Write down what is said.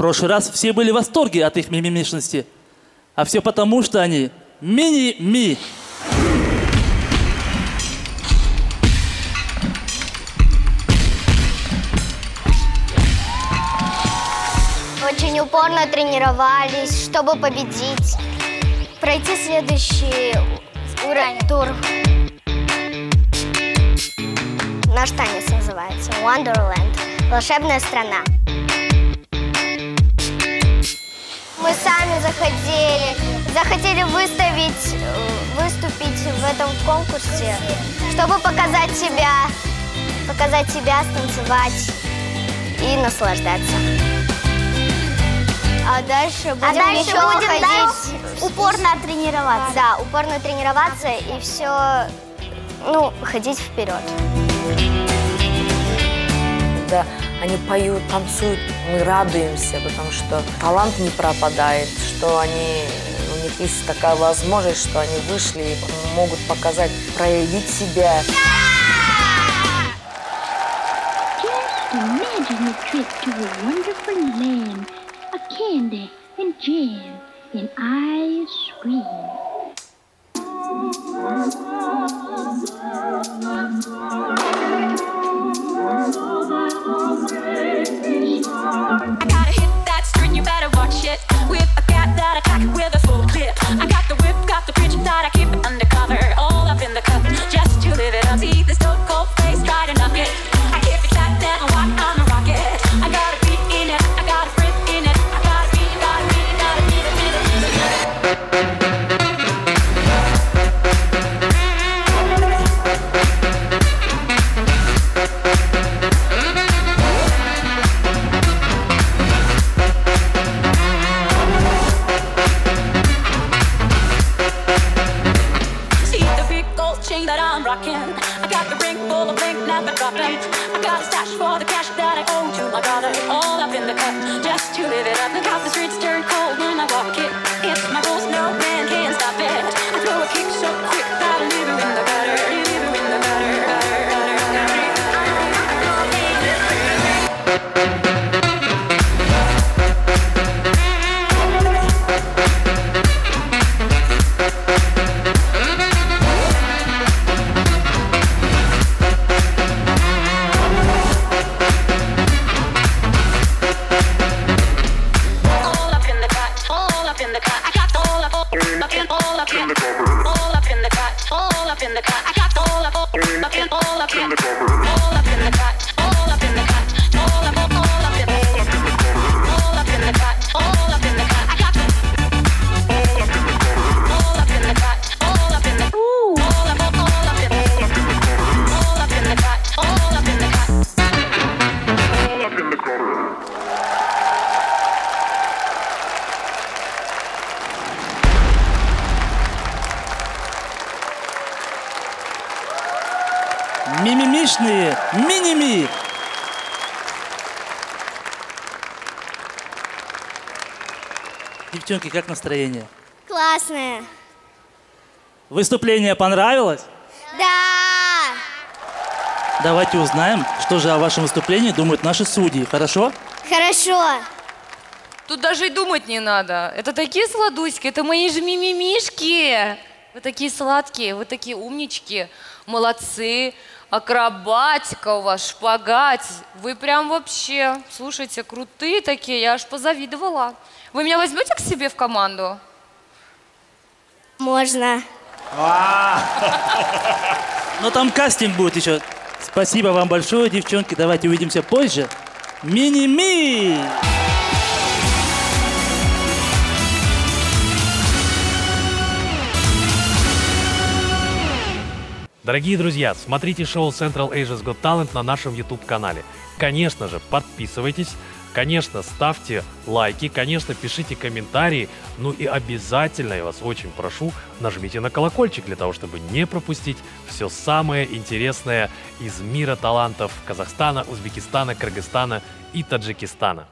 прошлый раз все были в восторге от их мимимишности. А все потому, что они мини-ми. Очень упорно тренировались, чтобы победить. Пройти следующий уровень тур. Наш танец называется Wonderland. Волшебная страна. Захотели, захотели выставить, выступить в этом конкурсе, чтобы показать себя, показать себя, станцевать и наслаждаться. А дальше будем дальше еще будем, ходить, да, упорно тренироваться. Да, упорно тренироваться и все, ну, ходить вперед. Когда они поют, танцуют, мы радуемся, потому что талант не пропадает, что они, у них есть такая возможность, что они вышли и могут показать, проявить себя. Imagine I got a stash for the cash that I owe to my brother. All up in the cup, just to live it up. Look how the streets turn cold when I walk it. Angelica. I Мимимишные, мини-ми. Девчонки, как настроение? Классная. Выступление понравилось? Да! Давайте узнаем, что же о вашем выступлении думают наши судьи, хорошо? Хорошо. Тут даже и думать не надо. Это такие сладуськи, это мои же мимимишки. Вы такие сладкие, вы такие умнички. Молодцы. Акробатика у вас, шпагат. Вы прям вообще, слушайте, крутые такие. Я аж позавидовала. Вы меня возьмете к себе в команду? Можно. Но там кастинг будет еще. Спасибо вам большое, девчонки. Давайте увидимся позже. Мини-ми! Дорогие друзья, смотрите шоу Central Asia's Got Talent на нашем YouTube-канале. Конечно же, подписывайтесь, конечно, ставьте лайки, конечно, пишите комментарии, ну и обязательно, я вас очень прошу, нажмите на колокольчик для того, чтобы не пропустить все самое интересное из мира талантов Казахстана, Узбекистана, Кыргызстана и Таджикистана.